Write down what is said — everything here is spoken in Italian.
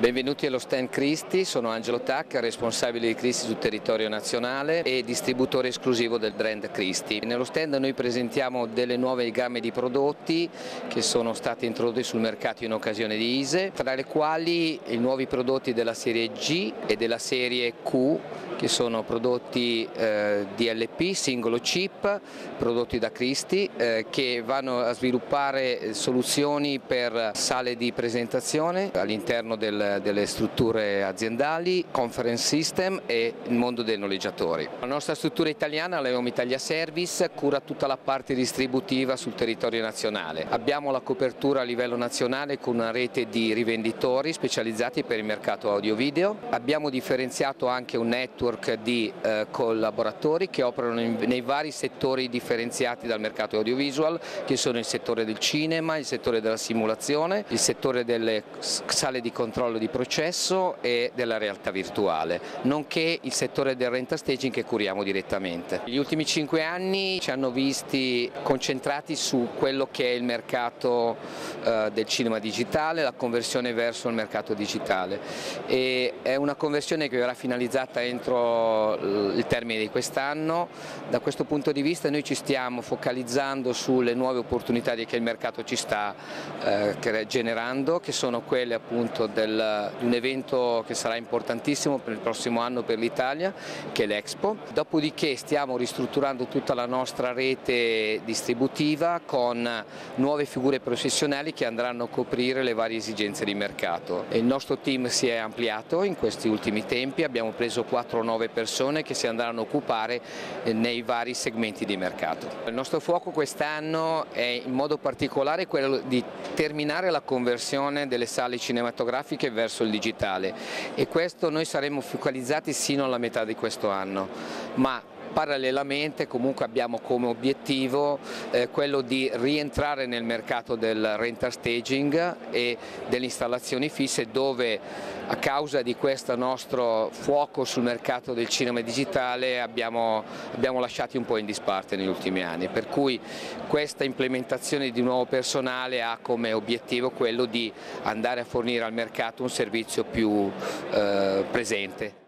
Benvenuti allo stand Cristi, sono Angelo Tac, responsabile di Cristi sul territorio nazionale e distributore esclusivo del brand Cristi. Nello stand noi presentiamo delle nuove gamme di prodotti che sono stati introdotti sul mercato in occasione di ISE, tra le quali i nuovi prodotti della serie G e della serie Q che sono prodotti eh, DLP, singolo chip, prodotti da Cristi, eh, che vanno a sviluppare soluzioni per sale di presentazione all'interno del, delle strutture aziendali, conference system e il mondo dei noleggiatori. La nostra struttura italiana, la Home Italia Service, cura tutta la parte distributiva sul territorio nazionale. Abbiamo la copertura a livello nazionale con una rete di rivenditori specializzati per il mercato audio-video. Abbiamo differenziato anche un network di eh, collaboratori che operano nei vari settori differenziati dal mercato audiovisual, che sono il settore del cinema, il settore della simulazione, il settore delle sale di controllo di processo e della realtà virtuale, nonché il settore del renta staging che curiamo direttamente. Gli ultimi cinque anni ci hanno visti concentrati su quello che è il mercato eh, del cinema digitale, la conversione verso il mercato digitale e è una conversione che verrà finalizzata entro il termine di quest'anno, da questo punto di vista noi ci stiamo focalizzando sulle nuove opportunità che il mercato ci sta eh, generando, che sono quelle appunto del, di un evento che sarà importantissimo per il prossimo anno per l'Italia, che è l'Expo. Dopodiché stiamo ristrutturando tutta la nostra rete distributiva con nuove figure professionali che andranno a coprire le varie esigenze di mercato. Il nostro team si è ampliato in questi ultimi tempi, abbiamo preso quattro nuove persone che si andranno a occupare eh, nei vari segmenti di mercato. Il nostro fuoco quest'anno è in modo particolare quello di terminare la conversione delle sale cinematografiche verso il digitale e questo noi saremo focalizzati sino alla metà di questo anno. Ma Parallelamente comunque abbiamo come obiettivo eh, quello di rientrare nel mercato del rental staging e delle installazioni fisse dove a causa di questo nostro fuoco sul mercato del cinema digitale abbiamo, abbiamo lasciati un po' in disparte negli ultimi anni, per cui questa implementazione di nuovo personale ha come obiettivo quello di andare a fornire al mercato un servizio più eh, presente.